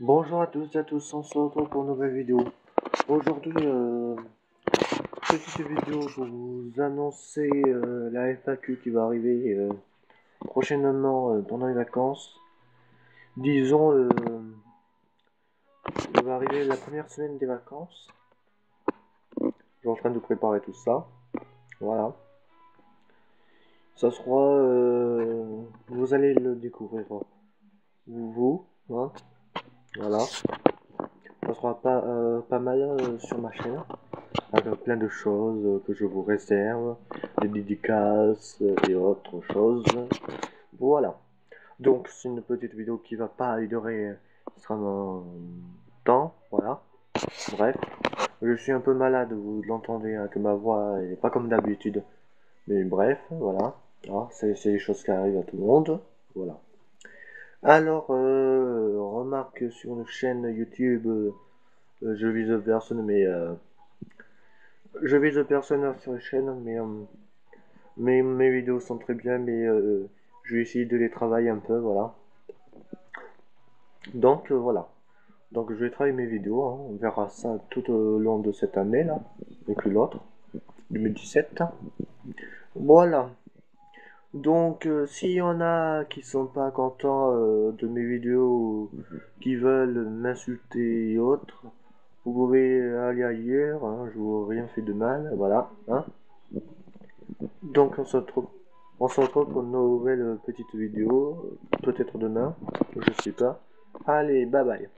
Bonjour à tous et à tous, on se retrouve pour une nouvelle vidéo. Aujourd'hui, euh, petite vidéo pour vous annoncer euh, la FAQ qui va arriver euh, prochainement euh, pendant les vacances. Disons, il va arriver la première semaine des vacances. Je suis en train de préparer tout ça. Voilà. Ça sera, vous allez le découvrir, vous, hein. Voilà. Ça sera pas, euh, pas mal euh, sur ma chaîne. Avec plein de choses euh, que je vous réserve. Des dédicaces euh, et autres choses. Voilà. Donc c'est une petite vidéo qui va pas durer extrêmement temps. Voilà. Bref. Je suis un peu malade, vous l'entendez, hein, que ma voix est pas comme d'habitude. Mais bref, voilà. Ah, c'est des choses qui arrivent à tout le monde. Voilà. Alors, euh, remarque sur une chaîne YouTube, euh, euh, je vise personne, mais je vise personne sur la chaîne, mais, mes vidéos sont très bien, mais je vais essayer de les travailler un peu, voilà. Donc voilà. Donc je vais travailler mes vidéos, hein. on verra ça tout au long de cette année là, et puis l'autre, 2017. Voilà. Donc, euh, s'il y en a qui sont pas contents euh, de mes vidéos, qui veulent m'insulter et autres, vous pouvez aller ailleurs, hein, je vous rien fait de mal, voilà. Hein. Donc, on se retrouve, on pour une nouvelle petite vidéo, peut-être demain, je sais pas. Allez, bye bye.